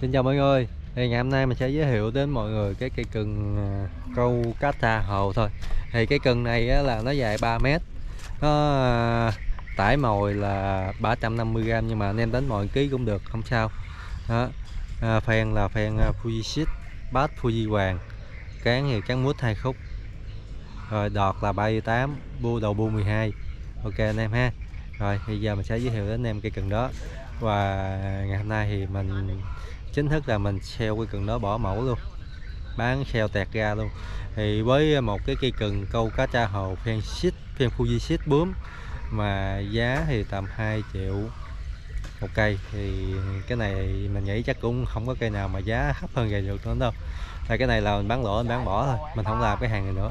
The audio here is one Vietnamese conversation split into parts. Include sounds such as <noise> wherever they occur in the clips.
Xin chào mọi người. Thì ngày hôm nay mình sẽ giới thiệu đến mọi người cái cây cần à, câu cá tra hồ thôi. Thì cái cần này á, là nó dài 3 mét. Nó à, tải mồi là 350g nhưng mà anh em đánh mọi ký cũng được không sao. Đó. À, phèn là phèn à, Fuji Shit bát Fuji Hoàng. Cán thì cán mút hai khúc. Rồi đọt là 38 bu đầu bu 12 ok anh em ha. Rồi bây giờ mình sẽ giới thiệu đến anh em cây cần đó. Và ngày hôm nay thì mình chính thức là mình xeo cây cần đó bỏ mẫu luôn. Bán xeo tẹt ra luôn. Thì với một cái cây cần câu cá tra hồ phen xít phen Fuji xít bướm mà giá thì tầm 2 triệu một cây, thì cái này mình nghĩ chắc cũng không có cây nào mà giá thấp hơn vậy được nữa đâu. Là cái này là mình bán lỗ, mình bán bỏ thôi, mình không làm cái hàng này nữa.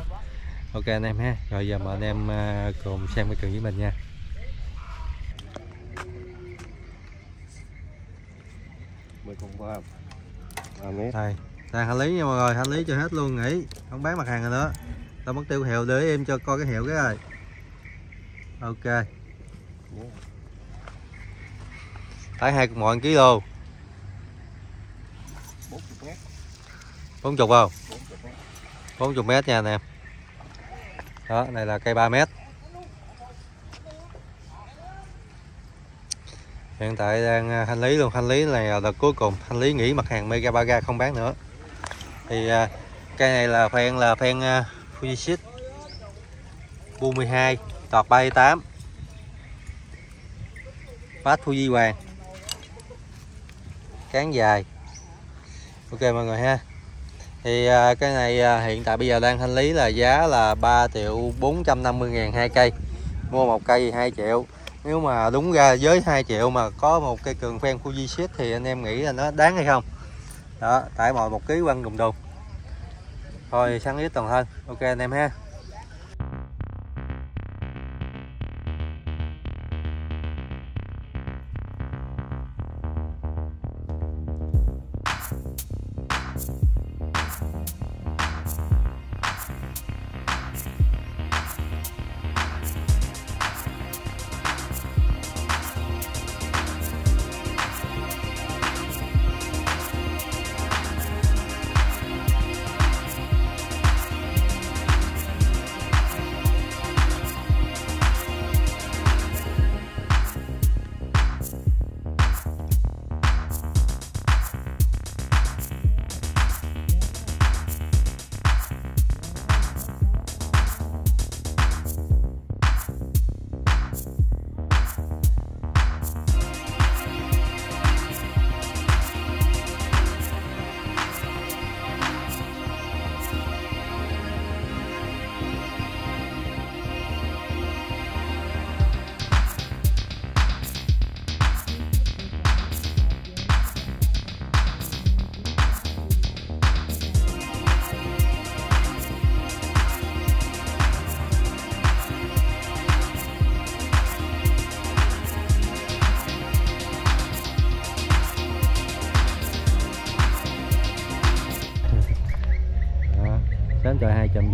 Ok anh em ha, rồi giờ mời anh em ờ, cùng xem cái cần với mình nha. Ba mét. Đây đang hành lý nha mọi người hành lý cho hết luôn nghỉ. Không bán mặt hàng rồi nữa tao mất tiêu hiệu để em cho coi cái hiệu cái rồi ok. Tải hai mọi ký lô. Bốn chục không? Bốn chục mét. Nha anh em. Đó này là cây 3 mét hiện tại đang à, hành lý luôn. Hành lý này là đợt cuối cùng. Hành lý nghỉ mặt hàng mega baga không bán nữa. Thì à, cây này là phen là phen uh, Fujishit bu 12 tọt 38 bát Fuji Hoàng. Cán dài. Ok mọi người ha. Thì à, cái này à, hiện tại bây giờ đang thanh lý là giá là 3 triệu 450 ngàn hai cây. Mua một cây 2 triệu nếu mà đúng ra với 2 triệu mà có một cây cường phen Fuji Shit thì anh em nghĩ là nó đáng hay không? Đó, tải mọi một ký quăng đùng đùng. Thôi, sáng ít toàn thân. Ok, anh em ha.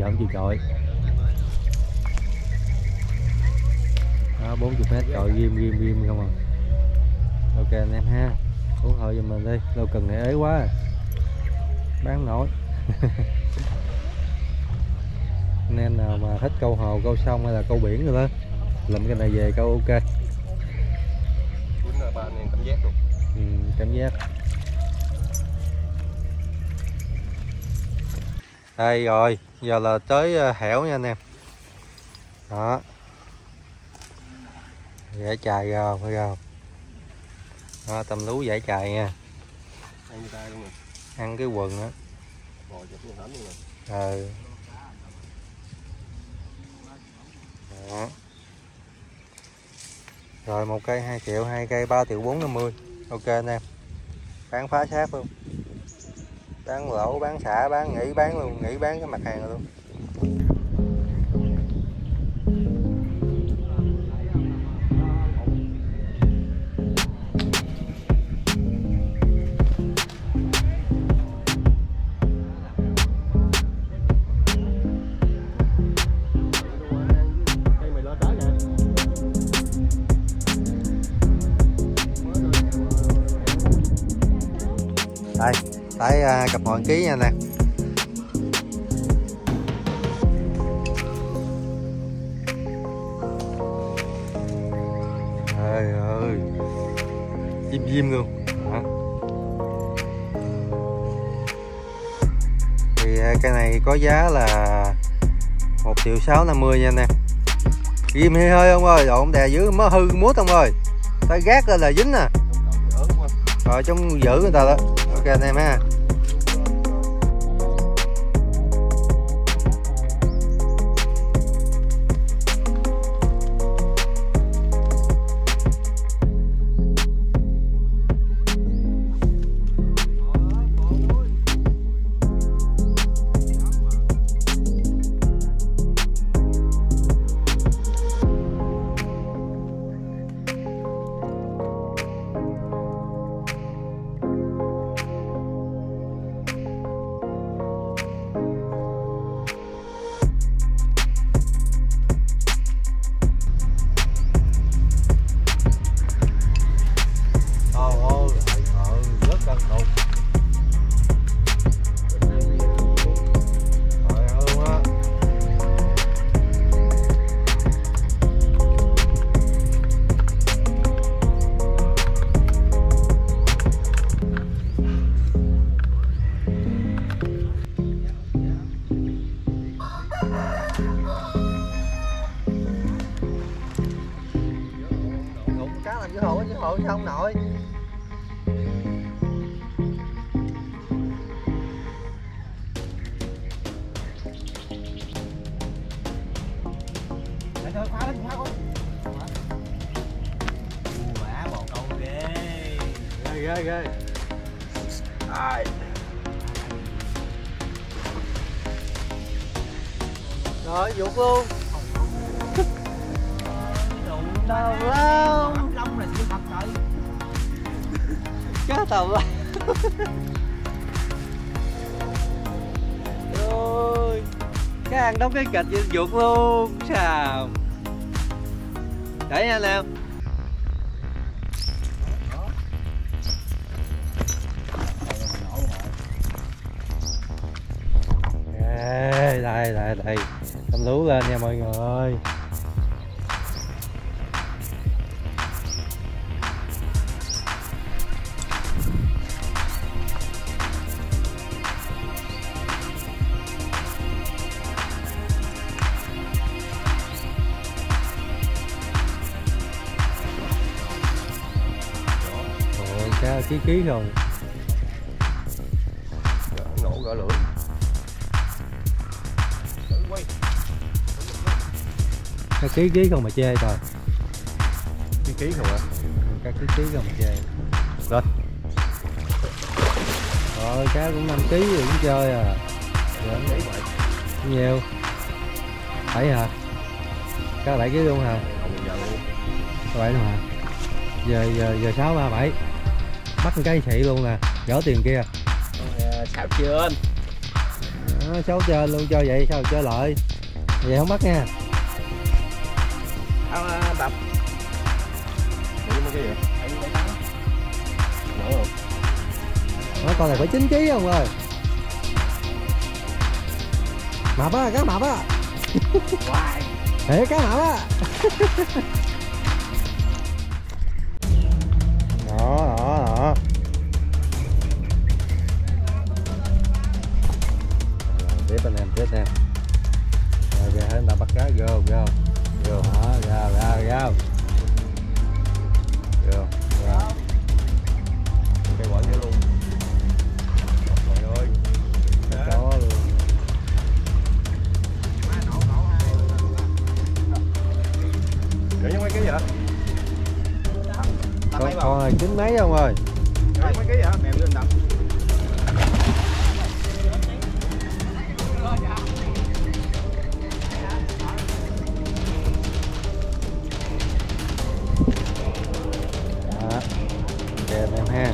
Trời chậm dọn chiều chọi đó 40 mét chọi ghim ghim ghim không à. Ok anh em ha. Uống thôi giùm mình đi đâu cần này ế quá à. bán nổi. <laughs> Anh em nào mà thích câu hồ câu sông hay là câu biển rồi đó làm cái này về câu ok. Cảm giác luôn. Ừ, cảm giác. Đây rồi giờ là tới ờ, hẻo nha anh em. Đó. Giải chài ra phải không đó, tầm lú giải chài nha. Ăn cái quần á. Ờ. Đó. rồi một cây 2 triệu hai cây 3 triệu 450 ok anh em. Bán phá sát luôn bán lỗ, bán xả, bán nghỉ, bán luôn, nghỉ bán cái mặt hàng rồi luôn. Uh, cặp ngọn ký nha nè. Trời ơi. Chim chim luôn Đó. thì à, cái này có giá là một triệu sáu năm mươi nha anh em. Ghim hơi hơi ông ơi? Ông đè dưới mới hư mút ông ơi? Ta gác lên là dính nè rồi trong giữ người ta đó. Ok anh em ha cá tầm. La rồi cái ăn đóng cái kịch vậy ruột luôn sao để nha anh em đây đây đây. Cầm lú lên nha mọi người. Ký ký rồi. Nổ gỡ lưỡi. Quay. Cá ký ký không mà chê rồi ký ký không ạ? Cá ký ký không mà chê. Rồi. rồi cá cũng 5 ký rồi cũng chơi à. Rồi, vậy. Nhiều. Bảy hả? Cá bảy ký luôn hả? Không giờ luôn. Cá bảy luôn hả? Giờ giờ giờ sáu ba bảy bắt cái xị luôn nè gỡ tiền kia. Sao chưa Đó, sáu trên luôn cho vậy sao chơi lợi. Vậy không bắt nha. Tao đập. Để mấy cái gì không nó con này phải 9 kg không ơi? Mập á cá mập á. Hoài. Thiệt cá mập á <laughs> để cho mấy gì hả con con này chín mấy không ơi? Để mấy gì hả mèo lên kèm em ha.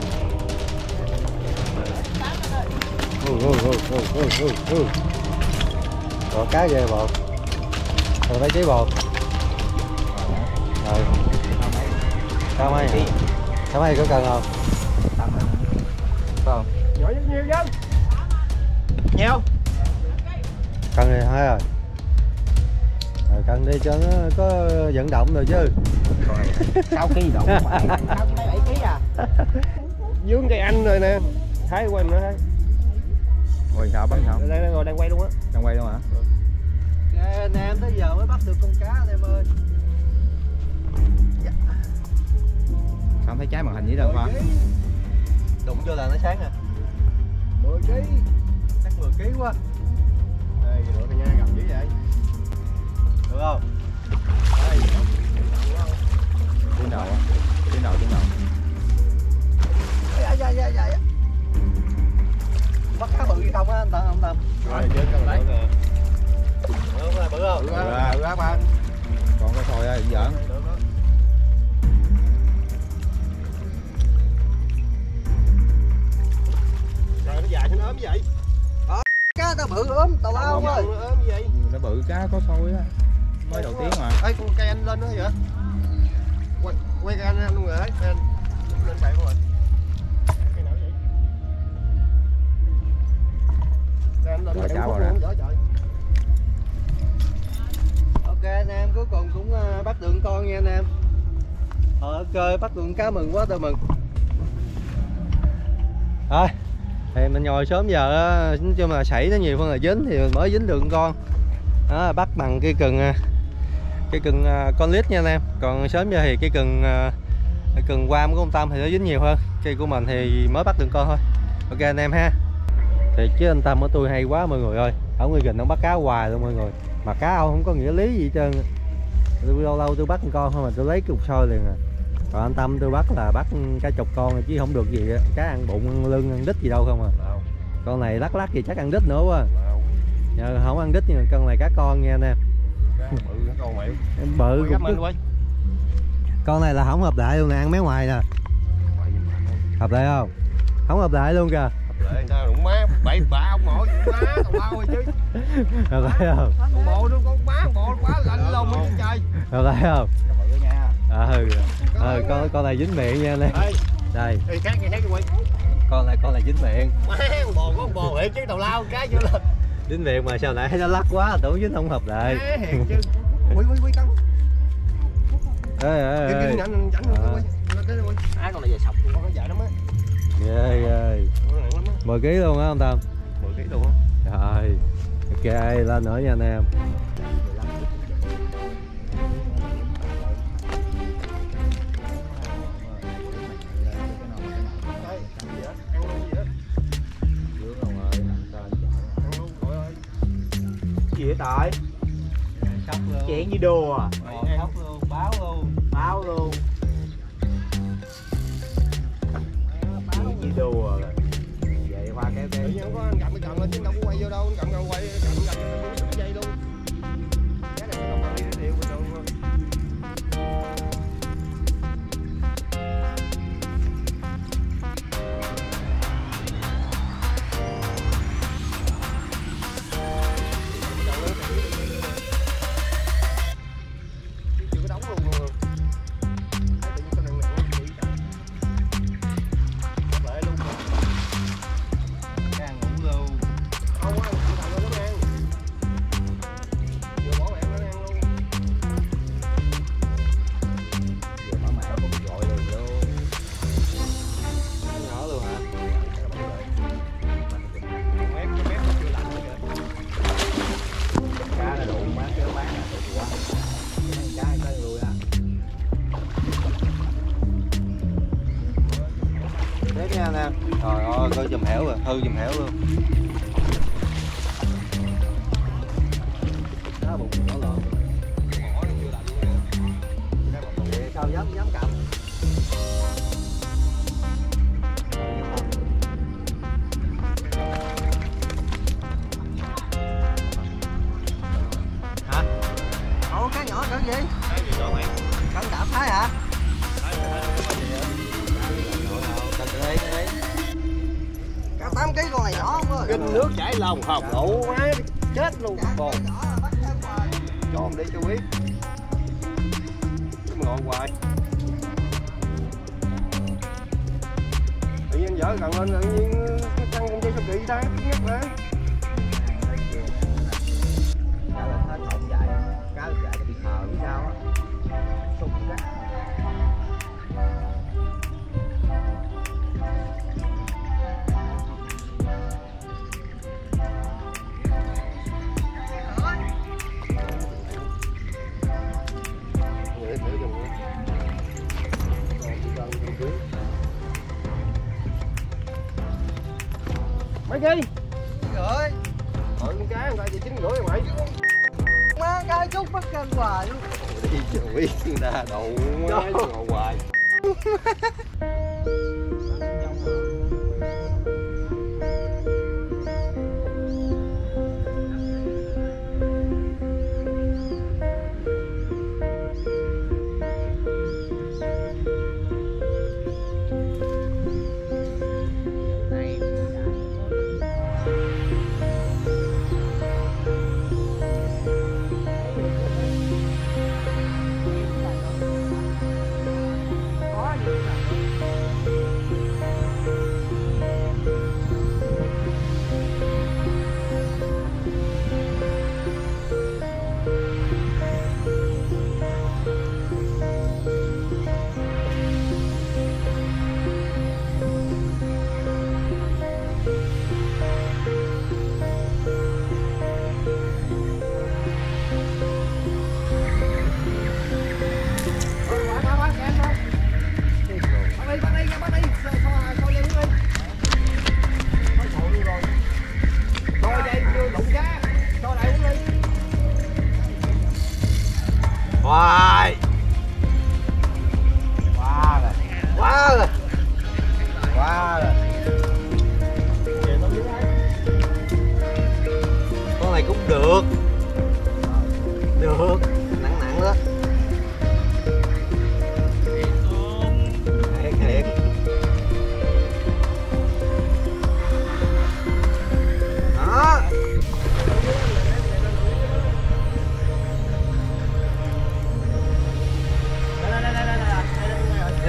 Ui, ui, ui. Rồi cá về bột. Rồi mấy ký bột Sao hả? Sao mấy có cần không? Không Nhỏ rất nhiều dân. Nhiều. cân này hai rồi rồi cân đi cho nó có vận động rồi chứ Sáu ký độ. Sáu bảy ký à. Dướng cây anh rồi nè. Thái quên nữa thấy. Ngồi sao bắn sao? Đây đây ngồi đang quay luôn á. Đang quay luôn hả? anh em tới giờ mới bắt được con cá anh em ơi Không thấy trái màn hình gì đâu khoa. đụng vô là nó sáng à 10 kg chắc 10 kg quá Đây nữa cả nhà gặp dữ vậy. được không Đây. Tiếng đầu. Tiếng đầu tiếng đầu. dạ dạ dạ dạ bắt cá bự gì không á anh tâm anh tâm Rồi cái này nè. bự không bự không Ừ á, ừ á ba. Còn có thôi á, giỡn. Được đó. Ốm vậy. cá tao bự ốm tào lao Không, ơi nó ốm vậy. Nó bự cá có sôi á. Mới đầu tiên mà. Ê, con cây anh lên nữa vậy? Quay, quay cây anh luôn rồi đấy. Cây anh. Lên bạn rồi. Rồi, chảo vào trời. ok anh em cuối cùng cũng ờ, bắt được con nha anh em ờ, ok bắt được cá mừng quá tao mừng thôi thì mình ngồi sớm giờ á, nói chung là sảy nó nhiều hơn là dính thì mình mới dính được con. Đó, bắt bằng cái cần à, cái cần à, con lít nha anh em. Còn sớm giờ thì cái cần à, cái cần quam của ông Tâm thì nó dính nhiều hơn. Cây của mình thì mới bắt được con thôi. Ok anh em ha. Thì chứ anh Tâm của tôi hay quá mọi người ơi. Ở Nguyên gần nó bắt cá hoài luôn mọi người. Mà cá ông không có nghĩa lý gì hết trơn tôi lâu lâu tôi bắt con thôi mà tôi lấy cục sôi liền à còn anh Tâm tôi bắt là bắt cả chục con chứ không được gì á. cá ăn bụng ăn lưng ăn đít gì đâu không à Đâu, con này lắc lắc thì chắc ăn đít nữa quá đâu. Nhờ không ăn đít nhưng mà con này cá con nha em Cá bự cái con mày. bự quay. con này là không hợp đại luôn nè ăn mé ngoài nè hợp đại không không hợp đại luôn kìa ta đụng má bậy bạ ông nội má tào lao rồi chứ hợp đại không con bộ nó con má bộ quá lạnh mấy trời hợp đại không. Ừ ừ con con này dính miệng nha anh em đây đây con này con này dính miệng bò con bò thiệt chứ tào lao cái chưa lên dính miệng mà sao nãy thấy nó lắc quá tưởng dính không hợp chứ quay quay quay căng ê ê ê À. Á con này về sọc con nó dài lắm á ghê ghê 10 kg luôn á ông Tâm 10 kg luôn á rồi ok lên nữa nha anh em Gì sóc luôn Chuyện như đùa. à? sóc luôn báo luôn Báo luôn. Chuyện như đùa. rồi. Vậy qua cái tự cái nhiên không có anh cầm cái cầm lên chứ đâu có quay vô đâu anh cầm cầm quay cầm cầm dây luôn cái này không có đi điều bình thường thôi thư hẻo hiểu luôn. Hồng hồng đủ quá. Chết luôn. Còn rồi Trời con cá người ta về chín rưỡi rồi mày má cái chút mất canh hoài luôn. Đi chửi ra đậu quá hoài <laughs>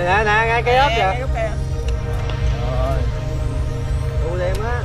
nè nè ngay cây ớt kìa. Rồi. Đủ đêm á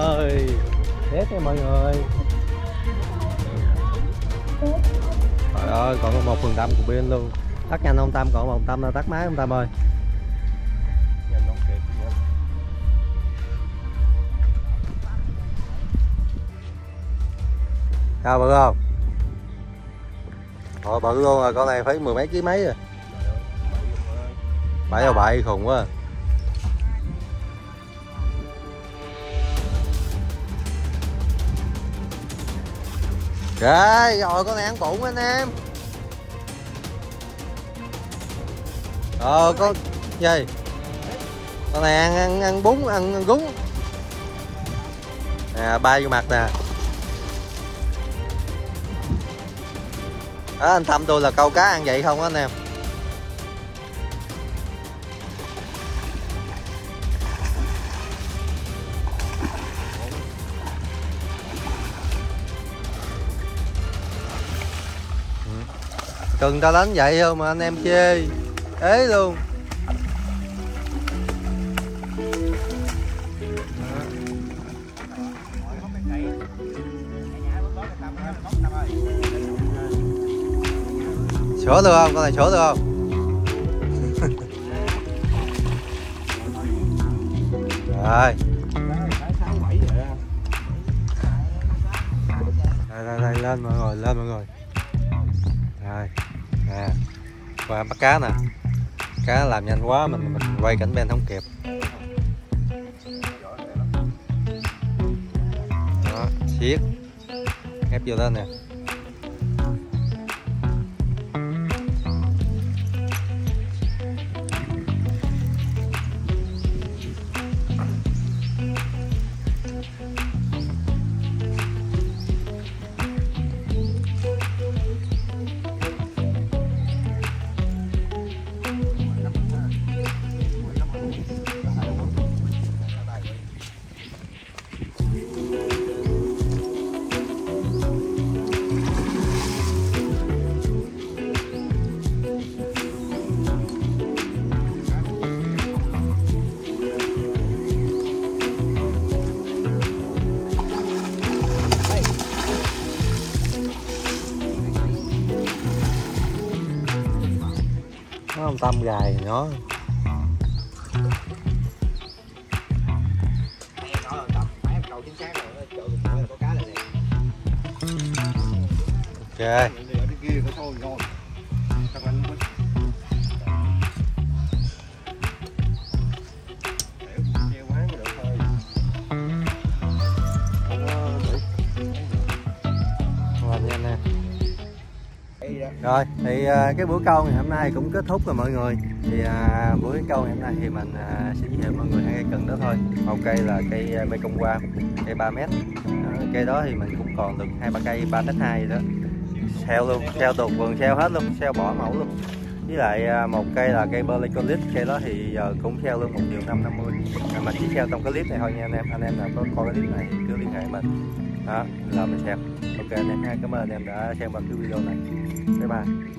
Người Test nha mọi người. Trời ơi còn có một phần trăm của pin luôn. Tắt nhanh ông Tâm? Còn một Tâm là tắt máy ông Tâm ơi. Sao bự không? Thôi bự luôn rồi. Con này phải mười mấy ký mấy rồi? Bảy vào bậy khùng quá Rồi, rồi con này ăn bụng anh em. Ờ con gì? Con này ăn ăn ăn bún ăn, ăn gúng Nè à, bay vô mặt nè. Đó, anh thăm tôi là câu cá ăn vậy không á anh em? Cần ta đánh vậy thôi mà anh em chê? Ế luôn. Sửa được không? Con này sửa được không? <laughs> Rồi. Đây, đây, đây, lên mọi người lên mọi người. Rồi à, qua bắt cá nè. Cá làm nhanh quá mình mình quay cảnh bên không kịp. Đó xiết ép vô lên nè. Tâm gài nó rồi thì à, cái buổi câu ngày hôm nay cũng kết thúc rồi mọi người. Thì à, buổi câu ngày hôm nay thì mình à, sẽ giới thiệu mọi người hai cây cần đó thôi. Một cây là cây à, mê công qua cây 3 mét. Đó, cây đó thì mình cũng còn được hai ba cây ba mét hai đó. Xeo luôn xeo tuột vườn xeo hết luôn xeo bỏ mẫu luôn. Với lại à, một cây là cây Berlicolit cây đó thì giờ cũng xeo luôn một triệu năm năm mươi. À, mà chỉ xeo trong cái clip này thôi nha anh em. Anh em nào có coi cái clip này thì cứ liên hệ mình đó, là mình xem. Ok, anh em cảm ơn anh em đã xem vào cái video này. Bye bye.